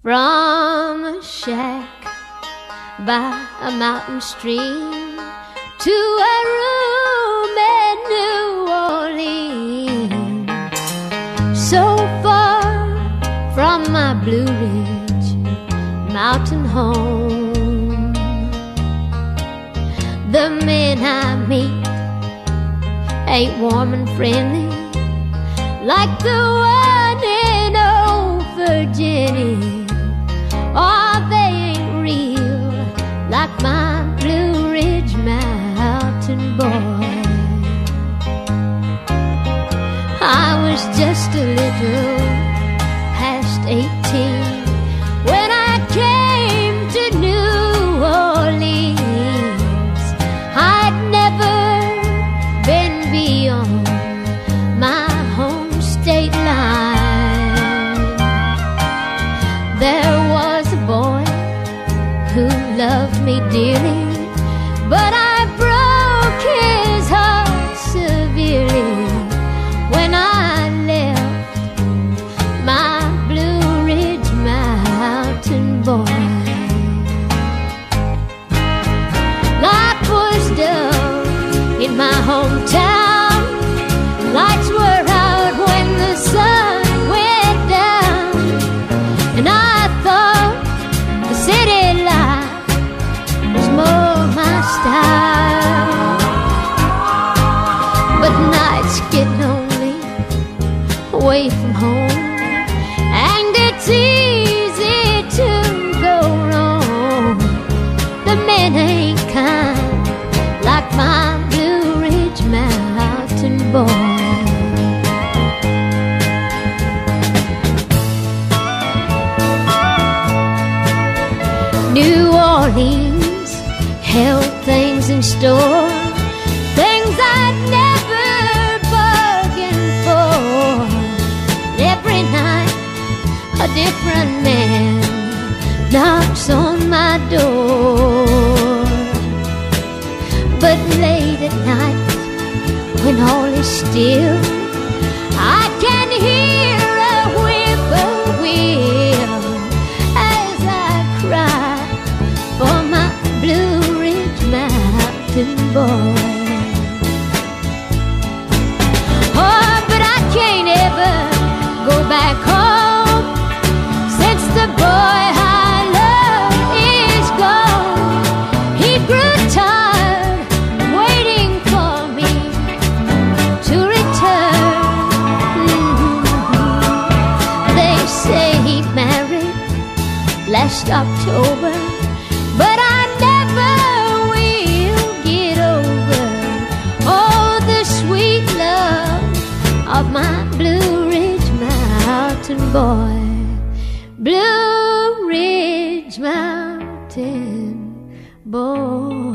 From a shack by a mountain stream to a room in New Orleans. So far from my Blue Ridge mountain home. The men I meet ain't warm and friendly like the one in old Virginia. Oh, they ain't real like my Blue Ridge Mountain boy. I was just a little past 18 dearly, nights getting lonely away from home, and it's easy to go wrong. The men ain't kind like my Blue Ridge Mountain boy. New Orleans held things in store, different man knocks on my door. But late at night, when all is still, I can hear a whippoorwill as I cry for my Blue Ridge Mountain boy. Last October, but I never will get over all the sweet love of my Blue Ridge Mountain boy. Blue Ridge Mountain boy.